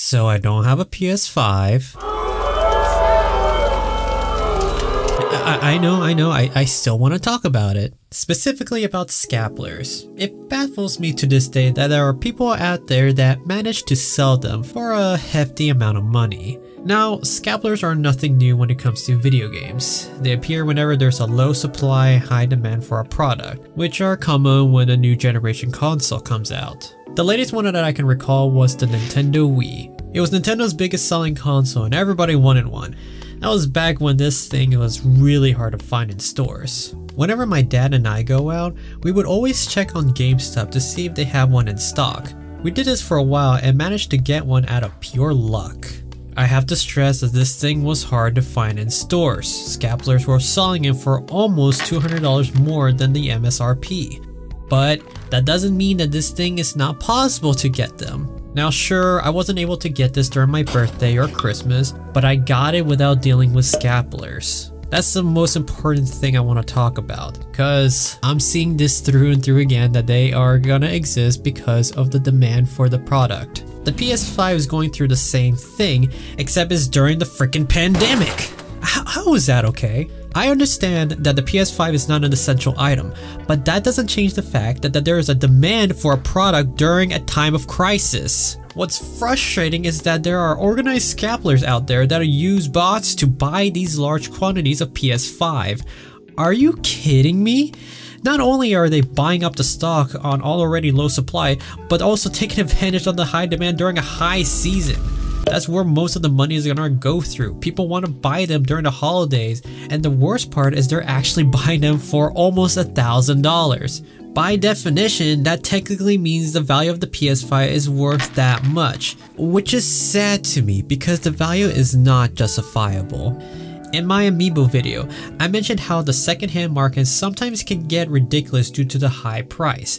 So I don't have a PS5. I, I know, I know, I, I still want to talk about it. Specifically about scalpers. It baffles me to this day that there are people out there that manage to sell them for a hefty amount of money. Now, scalpers are nothing new when it comes to video games. They appear whenever there's a low supply, high demand for a product, which are common when a new generation console comes out. The latest one that I can recall was the Nintendo Wii. It was Nintendo's biggest selling console and everybody wanted one. That was back when this thing was really hard to find in stores. Whenever my dad and I go out, we would always check on GameStop to see if they have one in stock. We did this for a while and managed to get one out of pure luck. I have to stress that this thing was hard to find in stores. Scalpers were selling it for almost $200 more than the MSRP. But that doesn't mean that this thing is not possible to get them. Now sure, I wasn't able to get this during my birthday or Christmas, but I got it without dealing with scalpers. That's the most important thing I want to talk about, because I'm seeing this through and through again that they are gonna exist because of the demand for the product. The PS5 is going through the same thing, except it's during the freaking pandemic. How, is that okay? I understand that the PS5 is not an essential item, but that doesn't change the fact that, that there is a demand for a product during a time of crisis. What's frustrating is that there are organized scalpers out there that use bots to buy these large quantities of PS5. Are you kidding me? Not only are they buying up the stock on already low supply, but also taking advantage of the high demand during a high season. That's where most of the money is gonna go through. People want to buy them during the holidays, and the worst part is they're actually buying them for almost a thousand dollars. By definition, that technically means the value of the PS5 is worth that much, which is sad to me because the value is not justifiable. In my amiibo video, I mentioned how the secondhand market sometimes can get ridiculous due to the high price,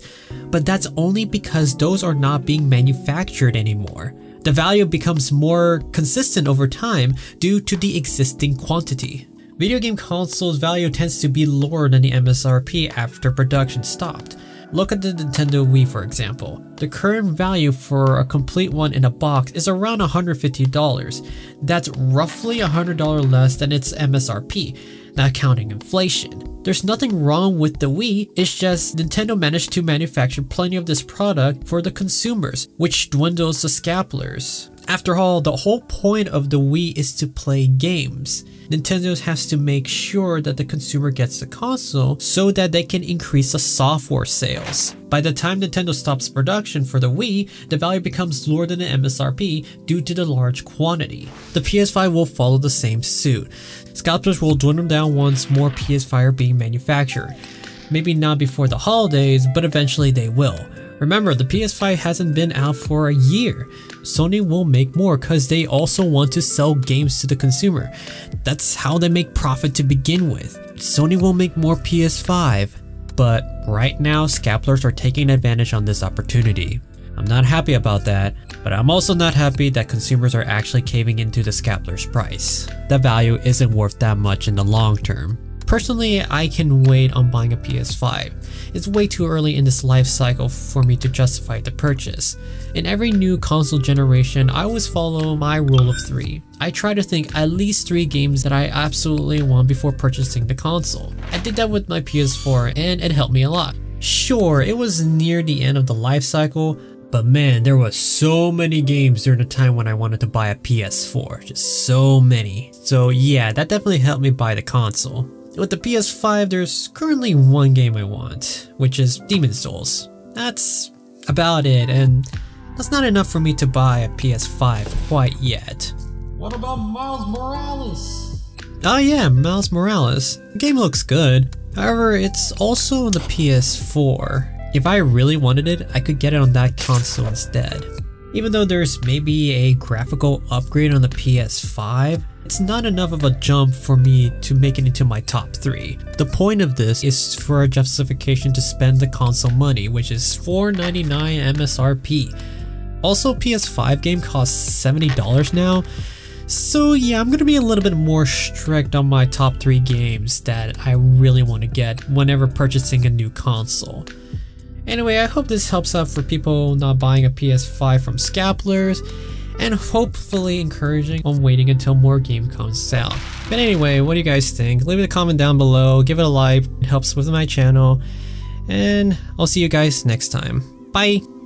but that's only because those are not being manufactured anymore. The value becomes more consistent over time due to the existing quantity. Video game consoles value tends to be lower than the MSRP after production stopped. Look at the Nintendo Wii for example. The current value for a complete one in a box is around $150. That's roughly $100 less than its MSRP, not counting inflation. There's nothing wrong with the Wii, it's just Nintendo managed to manufacture plenty of this product for the consumers, which dwindles the scalpers. After all, the whole point of the Wii is to play games. Nintendo has to make sure that the consumer gets the console so that they can increase the software sales. By the time Nintendo stops production for the Wii, the value becomes lower than the MSRP due to the large quantity. The PS5 will follow the same suit. Scalpers will dwindle down once more PS5 are being manufactured. Maybe not before the holidays, but eventually they will. Remember, the PS5 hasn't been out for a year. Sony will make more because they also want to sell games to the consumer. That's how they make profit to begin with. Sony will make more PS5. But right now, scalpers are taking advantage on this opportunity. I'm not happy about that, but I'm also not happy that consumers are actually caving into the scalper's price. The value isn't worth that much in the long term. Personally, I can wait on buying a PS5. It's way too early in this life cycle for me to justify the purchase. In every new console generation, I always follow my rule of three. I try to think at least three games that I absolutely want before purchasing the console. I did that with my PS4 and it helped me a lot. Sure, it was near the end of the life cycle, but man, there was so many games during the time when I wanted to buy a PS4. Just so many. So yeah, that definitely helped me buy the console. With the PS5, there's currently one game I want, which is Demon's Souls. That's about it, and that's not enough for me to buy a PS5 quite yet. What about Miles Morales? Oh yeah, Miles Morales. The game looks good. However, it's also on the PS4. If I really wanted it, I could get it on that console instead. Even though there's maybe a graphical upgrade on the PS5, it's not enough of a jump for me to make it into my top 3. The point of this is for a justification to spend the console money, which is $4.99 MSRP. Also, PS5 game costs $70 now, so yeah, I'm gonna be a little bit more strict on my top 3 games that I really want to get whenever purchasing a new console. Anyway, I hope this helps out for people not buying a PS5 from scalpers. And hopefully encouraging on waiting until more game comes out. But anyway, what do you guys think? Leave a comment down below, give it a like, it helps with my channel, and I'll see you guys next time. Bye!